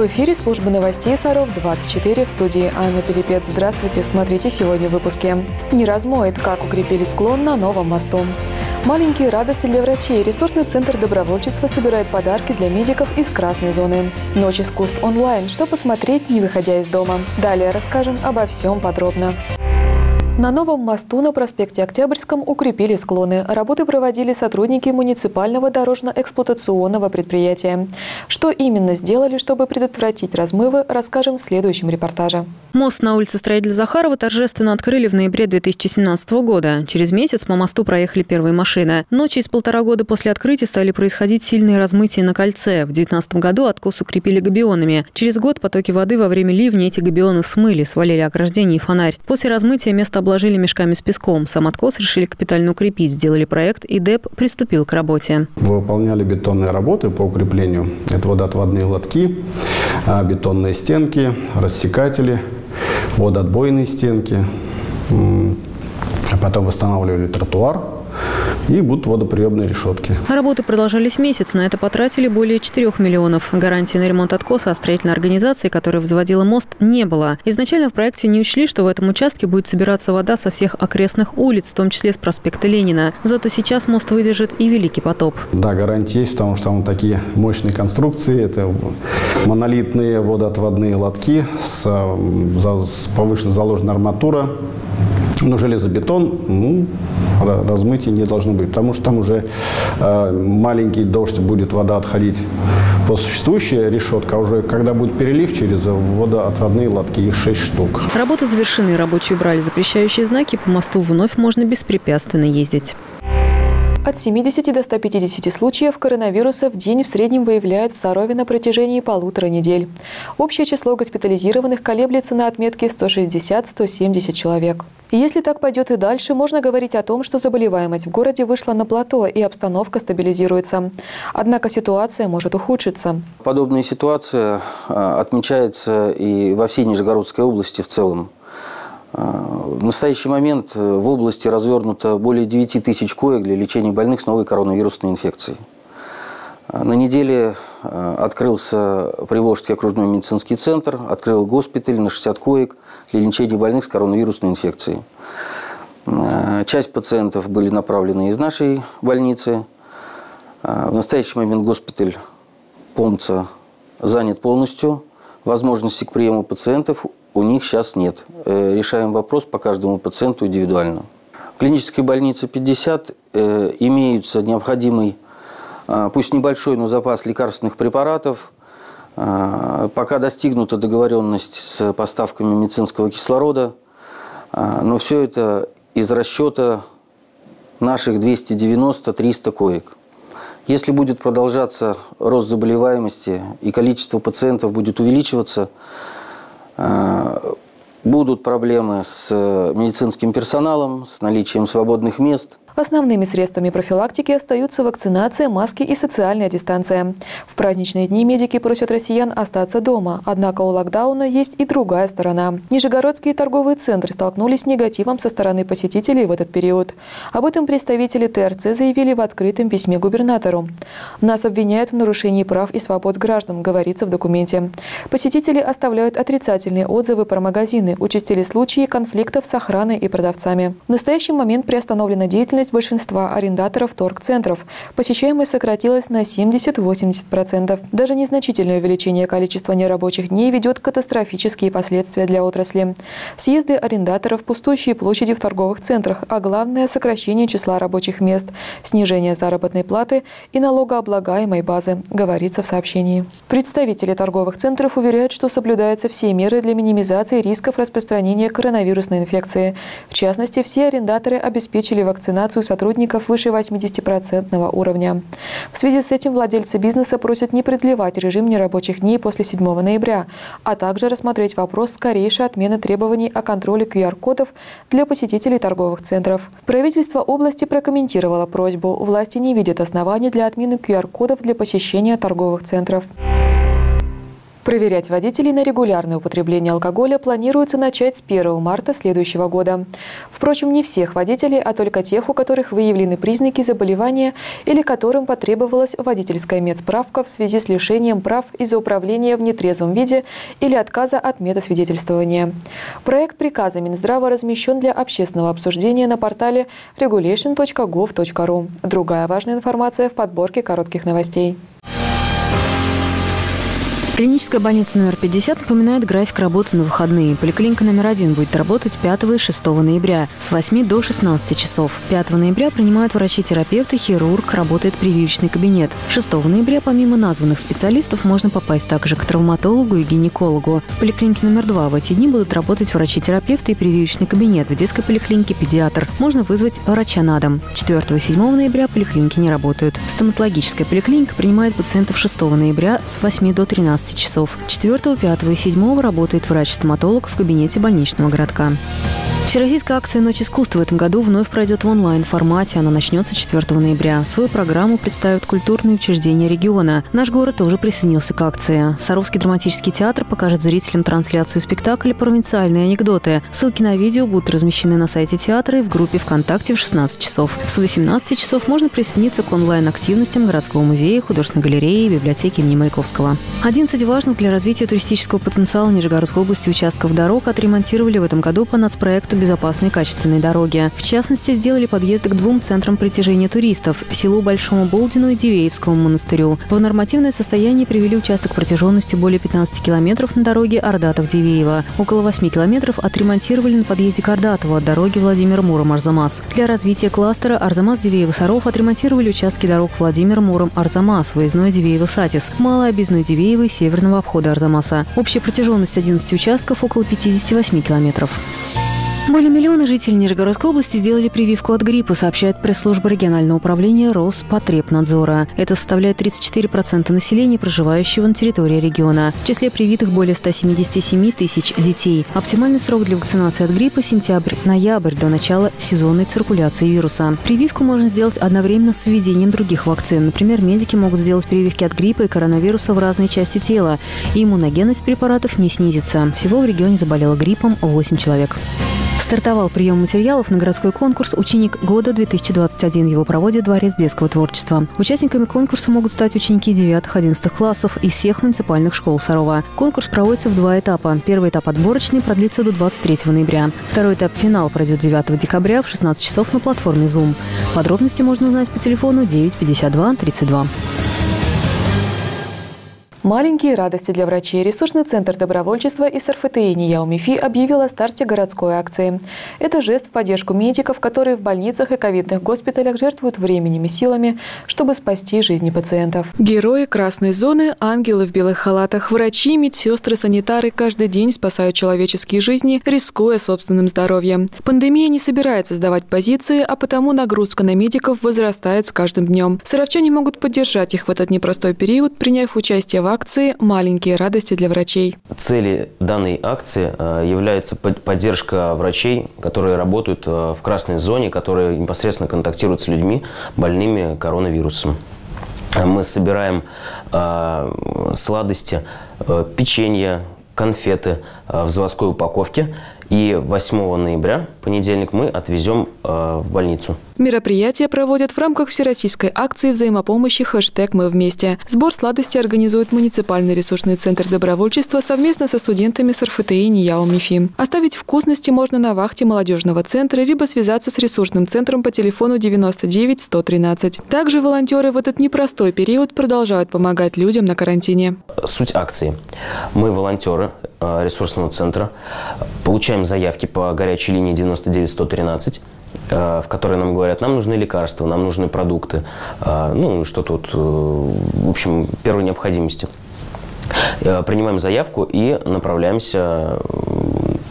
В эфире службы новостей Саров-24 в студии Анна Пилипец. Здравствуйте, смотрите сегодня в выпуске. Не размоет, как укрепили склон на новом мосту. Маленькие радости для врачей. Ресурсный центр добровольчества собирает подарки для медиков из красной зоны. Ночь искусств онлайн. Что посмотреть, не выходя из дома. Далее расскажем обо всем подробно. На новом мосту на проспекте Октябрьском укрепили склоны. Работы проводили сотрудники муниципального дорожно-эксплуатационного предприятия. Что именно сделали, чтобы предотвратить размывы, расскажем в следующем репортаже. Мост на улице Строителя Захарова торжественно открыли в ноябре 2017 года. Через месяц по мосту проехали первые машины. Но через полтора года после открытия стали происходить сильные размытия на кольце. В 2019 году откос укрепили габионами. Через год потоки воды во время ливня эти габионы смыли, свалили ограждение и фонарь. После размытия место обложили мешками с песком. Сам откос решили капитально укрепить, сделали проект, и ДЭП приступил к работе. Выполняли бетонные работы по укреплению. Это водоотводные лотки, а, бетонные стенки, рассекатели, водоотбойные стенки. Потом восстанавливали тротуар, и будут водоприемные решетки. Работы продолжались месяц. На это потратили более 4 миллионов. Гарантии на ремонт откоса от строительной организации, которая возводила мост, не было. Изначально в проекте не учли, что в этом участке будет собираться вода со всех окрестных улиц, в том числе с проспекта Ленина. Зато сейчас мост выдержит и Великий потоп. Да, гарантии есть, потому что там такие мощные конструкции. Это монолитные водоотводные лотки с, с повышенно заложенной арматура. Но железобетон, ну, размытия не должно быть, потому что там уже э, маленький дождь будет вода отходить по существующей решетке, а уже когда будет перелив через водоотводные лотки, их 6 штук. Работы завершены, рабочие убрали запрещающие знаки, по мосту вновь можно беспрепятственно ездить. От 70 до 150 случаев коронавируса в день в среднем выявляют в Сарове на протяжении полутора недель. Общее число госпитализированных колеблется на отметке 160-170 человек. Если так пойдет и дальше, можно говорить о том, что заболеваемость в городе вышла на плато и обстановка стабилизируется. Однако ситуация может ухудшиться. Подобная ситуация а, отмечается и во всей Нижегородской области в целом. В настоящий момент э, в области развернуто более 9 тысяч коек для лечения больных с новой коронавирусной инфекцией. А, на неделе а, открылся Приволжский окружной медицинский центр, открыл госпиталь на 60 коек для лечения больных с коронавирусной инфекцией. Часть пациентов были направлены из нашей больницы. В настоящий момент госпиталь Помца занят полностью. Возможности к приему пациентов у них сейчас нет. Э, решаем вопрос по каждому пациенту индивидуально. В клинической больнице 50 э, имеются необходимый, э, пусть небольшой, но запас лекарственных препаратов. Пока достигнута договоренность с поставками медицинского кислорода, но все это из расчета наших 290-300 коек. Если будет продолжаться рост заболеваемости и количество пациентов будет увеличиваться, будут проблемы с медицинским персоналом, с наличием свободных мест. Основными средствами профилактики остаются вакцинация, маски и социальная дистанция. В праздничные дни медики просят россиян остаться дома. Однако у локдауна есть и другая сторона. Нижегородские торговые центры столкнулись с негативом со стороны посетителей в этот период. Об этом представители ТРЦ заявили в открытом письме губернатору. Нас обвиняют в нарушении прав и свобод граждан, говорится в документе. Посетители оставляют отрицательные отзывы про магазины, участили случаи конфликтов с охраной и продавцами. В настоящий момент приостановлена деятельность деятельность большинства арендаторов торгцентров. Посещаемость сократилась на 70-80%. Даже незначительное увеличение количества нерабочих дней ведет к катастрофические последствия для отрасли. Съезды арендаторов, пустующие площади в торговых центрах, а главное – сокращение числа рабочих мест, снижение заработной платы и налогооблагаемой базы, говорится в сообщении. Представители торговых центров уверяют, что соблюдаются все меры для минимизации рисков распространения коронавирусной инфекции. В частности, все арендаторы обеспечили вакцинацию вакцинацию сотрудников выше 80% уровня. В связи с этим владельцы бизнеса просят не продлевать режим нерабочих дней после 7 ноября, а также рассмотреть вопрос скорейшей отмены требований о контроле QR-кодов для посетителей торговых центров. Правительство области прокомментировало просьбу. Власти не видят оснований для отмены QR-кодов для посещения торговых центров. Проверять водителей на регулярное употребление алкоголя планируется начать с 1 марта следующего года. Впрочем, не всех водителей, а только тех, у которых выявлены признаки заболевания или которым потребовалась водительская медсправка в связи с лишением прав из-за управления в нетрезвом виде или отказа от медосвидетельствования. Проект приказа Минздрава размещен для общественного обсуждения на портале regulation.gov.ru. Другая важная информация в подборке коротких новостей. Клиническая больница номер 50 напоминает график работы на выходные. Поликлиника номер один будет работать 5 и 6 ноября с 8 до 16 часов. 5 ноября принимают врачи-терапевты, хирург, работает прививочный кабинет. 6 ноября помимо названных специалистов можно попасть также к травматологу и гинекологу. В поликлинике номер два в эти дни будут работать врачи-терапевты и прививочный кабинет. В детской поликлинике педиатр. Можно вызвать врача на дом. 4 и 7 ноября поликлиники не работают. Стоматологическая поликлиника принимает пациентов 6 ноября с 8 до 13 15 часов. 4, 5 и 7 работает врач-стоматолог в кабинете больничного городка. Всероссийская акция «Ночь искусства» в этом году вновь пройдет в онлайн-формате. Она начнется 4 ноября. Свою программу представят культурные учреждения региона. Наш город тоже присоединился к акции. Саровский драматический театр покажет зрителям трансляцию спектакля «Провинциальные анекдоты». Ссылки на видео будут размещены на сайте театра и в группе ВКонтакте в 16 часов. С 18 часов можно присоединиться к онлайн-активностям городского музея, художественной галереи и библиотеки имени Маяковского. 11 важных для развития туристического потенциала Нижегородской области участков дорог отремонтировали в этом году по нацпроекту безопасной и качественной дороги. В частности, сделали подъезды к двум центрам притяжения туристов – селу Большому Болдину и Дивеевскому монастырю. В нормативное состояние привели участок протяженностью более 15 километров на дороге Ордатов-Дивеево. Около 8 километров отремонтировали на подъезде к Ордатову от дороги Владимир-Муром-Арзамас. Для развития кластера Арзамас-Дивеево-Саров отремонтировали участки дорог Владимир-Муром-Арзамас, выездной Дивеево-Сатис, малый объездной Дивеево и северного обхода Арзамаса. Общая протяженность 11 участков около 58 километров. Более миллиона жителей Нижегородской области сделали прививку от гриппа, сообщает пресс-служба регионального управления Роспотребнадзора. Это составляет 34% населения, проживающего на территории региона. В числе привитых более 177 тысяч детей. Оптимальный срок для вакцинации от гриппа – сентябрь-ноябрь до начала сезонной циркуляции вируса. Прививку можно сделать одновременно с введением других вакцин. Например, медики могут сделать прививки от гриппа и коронавируса в разные части тела. И иммуногенность препаратов не снизится. Всего в регионе заболело гриппом 8 человек. Стартовал прием материалов на городской конкурс «Ученик года-2021». Его проводит Дворец детского творчества. Участниками конкурса могут стать ученики 9-11 классов из всех муниципальных школ Сарова. Конкурс проводится в два этапа. Первый этап отборочный продлится до 23 ноября. Второй этап финал пройдет 9 декабря в 16 часов на платформе Zoom. Подробности можно узнать по телефону 952 32. Маленькие радости для врачей. Ресурсный центр добровольчества и СРФТИ НИЯУ МИФИ объявил о старте городской акции. Это жест в поддержку медиков, которые в больницах и ковидных госпиталях жертвуют временем и силами, чтобы спасти жизни пациентов. Герои красной зоны, ангелы в белых халатах, врачи, медсестры, санитары каждый день спасают человеческие жизни, рискуя собственным здоровьем. Пандемия не собирается сдавать позиции, а потому нагрузка на медиков возрастает с каждым днем. Саровчане могут поддержать их в этот непростой период, приняв участие в акции «Маленькие радости для врачей». Цели данной акции э, является поддержка врачей, которые работают э, в красной зоне, которые непосредственно контактируют с людьми, больными коронавирусом. Мы собираем э, сладости, печенье, конфеты в заводской упаковке и 8 ноября, понедельник, мы отвезем э, в больницу. Мероприятие проводят в рамках всероссийской акции взаимопомощи хэштег «Мы вместе». Сбор сладости организует муниципальный ресурсный центр добровольчества совместно со студентами с РФТИ НИЯУ МИФИ. Оставить вкусности можно на вахте молодежного центра, либо связаться с ресурсным центром по телефону 99 113. Также волонтеры в этот непростой период продолжают помогать людям на карантине. Суть акции. Мы волонтеры э, ресурсного центра, получаем заявки по горячей линии 99-113 э, в которой нам говорят, нам нужны лекарства, нам нужны продукты, э, ну, что-то вот, э, в общем, первой необходимости. Принимаем заявку и направляемся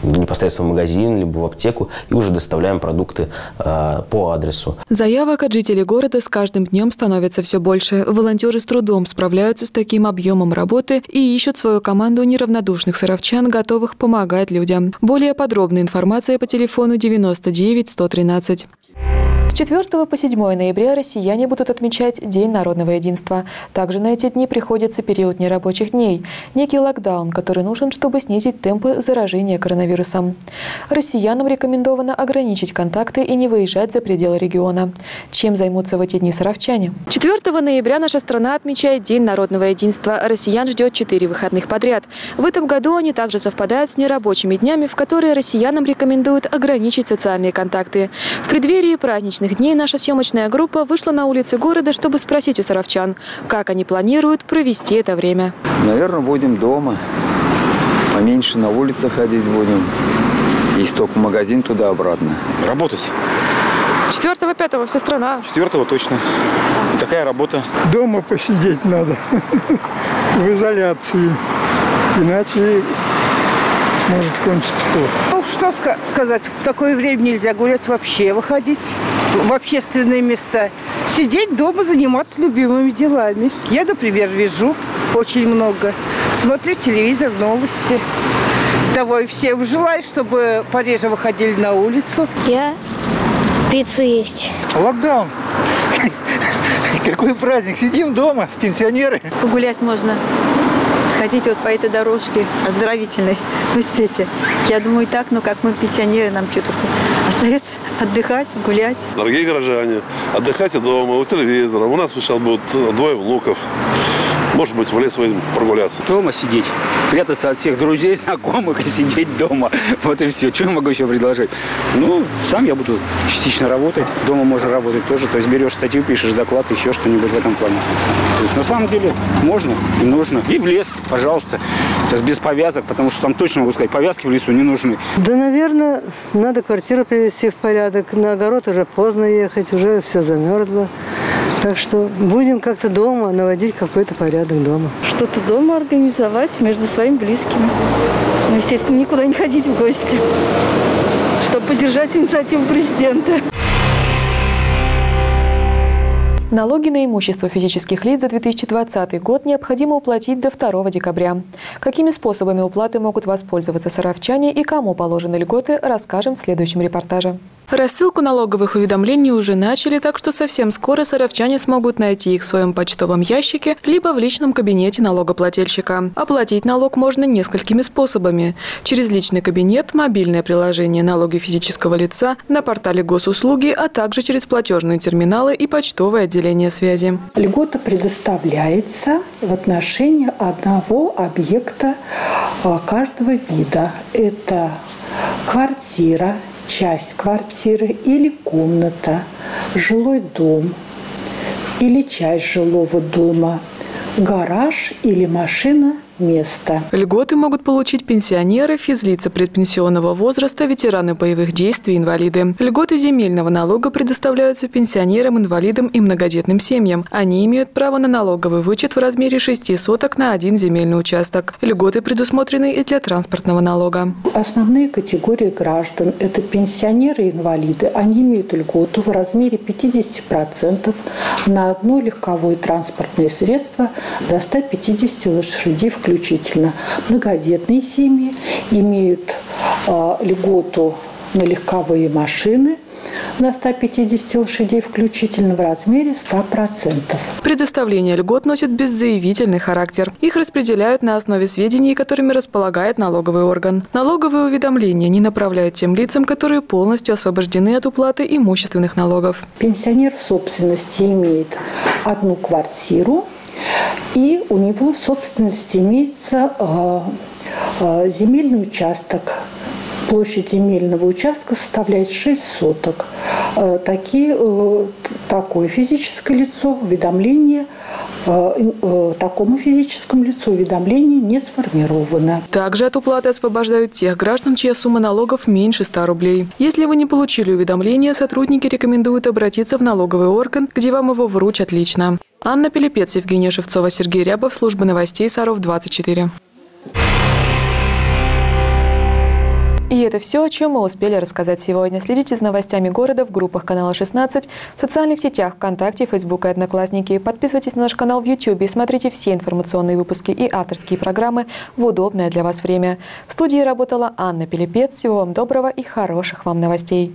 непосредственно в магазин, либо в аптеку и уже доставляем продукты э, по адресу. Заявок от жителей города с каждым днем становится все больше. Волонтеры с трудом справляются с таким объемом работы и ищут свою команду неравнодушных саровчан, готовых помогать людям. Более подробная информация по телефону 99 113. С 4 по 7 ноября россияне будут отмечать День народного единства. Также на эти дни приходится период нерабочих дней. Некий локдаун, который нужен, чтобы снизить темпы заражения коронавирусом. Россиянам рекомендовано ограничить контакты и не выезжать за пределы региона. Чем займутся в эти дни саровчане? 4 ноября наша страна отмечает День народного единства. Россиян ждет 4 выходных подряд. В этом году они также совпадают с нерабочими днями, в которые россиянам рекомендуют ограничить социальные контакты. В преддверии праздничных праздничных дней наша съемочная группа вышла на улицы города, чтобы спросить у саровчан, как они планируют провести это время. Наверное, будем дома. Поменьше на улице ходить будем. Есть только магазин туда-обратно. Работать. 4-5 вся страна. 4 точно. Такая работа. Дома посидеть надо. В изоляции. Иначе может кончиться плохо. Ну, что сказать, в такое время нельзя гулять вообще, выходить в общественные места. Сидеть дома, заниматься любимыми делами. Я, например, вижу очень много. Смотрю телевизор, новости. Того и всем желаю, чтобы пореже выходили на улицу. Я пиццу есть. Локдаун. Какой праздник. Сидим дома, пенсионеры. Погулять можно сходить вот по этой дорожке оздоровительной в эстете. Я думаю, так, но как мы пенсионеры, нам что только остается отдыхать, гулять. Дорогие горожане, отдыхайте дома, у телевизора. У нас сейчас будут двое внуков. Может быть, в лес выйдем прогуляться. Дома сидеть, прятаться от всех друзей, знакомых и сидеть дома. Вот и все. Что я могу еще предложить? Ну, сам я буду частично работать. Дома можно работать тоже. То есть берешь статью, пишешь доклад, еще что-нибудь в этом плане. То есть на самом деле можно и нужно. И в лес, пожалуйста. Сейчас без повязок, потому что там точно могу сказать, повязки в лесу не нужны. Да, наверное, надо квартиру привести в порядок. На огород уже поздно ехать, уже все замерзло. Так что будем как-то дома наводить какой-то порядок дома. Что-то дома организовать между своими близкими. Ну, естественно, никуда не ходить в гости, чтобы поддержать инициативу президента. Налоги на имущество физических лиц за 2020 год необходимо уплатить до 2 декабря. Какими способами уплаты могут воспользоваться саровчане и кому положены льготы, расскажем в следующем репортаже. Рассылку налоговых уведомлений уже начали, так что совсем скоро саровчане смогут найти их в своем почтовом ящике либо в личном кабинете налогоплательщика. Оплатить налог можно несколькими способами. Через личный кабинет, мобильное приложение налоги физического лица, на портале госуслуги, а также через платежные терминалы и почтовое отделение связи. Льгота предоставляется в отношении одного объекта а, каждого вида. Это квартира, часть квартиры или комната, жилой дом или часть жилого дома, гараж или машина – место. Льготы могут получить пенсионеры, физлица предпенсионного возраста, ветераны боевых действий, инвалиды. Льготы земельного налога предоставляются пенсионерам, инвалидам и многодетным семьям. Они имеют право на налоговый вычет в размере 6 соток на один земельный участок. Льготы предусмотрены и для транспортного налога. Основные категории граждан – это пенсионеры и инвалиды. Они имеют льготу в размере 50% на одно легковое транспортное средство до 150 лошадей включительно исключительно. Многодетные семьи имеют э, льготу на легковые машины – на 150 лошадей включительно в размере 100%. Предоставление льгот носит беззаявительный характер. Их распределяют на основе сведений, которыми располагает налоговый орган. Налоговые уведомления не направляют тем лицам, которые полностью освобождены от уплаты имущественных налогов. Пенсионер в собственности имеет одну квартиру, и у него в собственности имеется э, э, земельный участок. Площадь земельного участка составляет 6 соток. Э, такие, такое физическое лицо уведомление такому физическому лицу уведомление не сформировано. Также от уплаты освобождают тех граждан, чья сумма налогов меньше 100 рублей. Если вы не получили уведомление, сотрудники рекомендуют обратиться в налоговый орган, где вам его вручат лично. Анна Пелепец, Евгения Шевцова, Сергей Рябов, служба новостей Саров 24. И это все, о чем мы успели рассказать сегодня. Следите за новостями города в группах канала 16, в социальных сетях ВКонтакте, Фейсбук и Одноклассники. Подписывайтесь на наш канал в YouTube и смотрите все информационные выпуски и авторские программы в удобное для вас время. В студии работала Анна Пелепец. Всего вам доброго и хороших вам новостей.